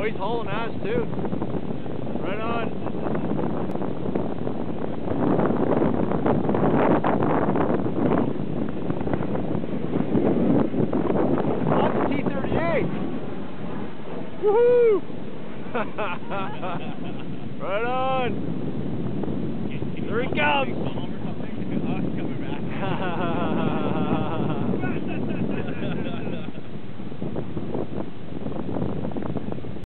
Oh, he's hauling ass too. Right on. That's a T-38. Woohoo! right on. There he comes.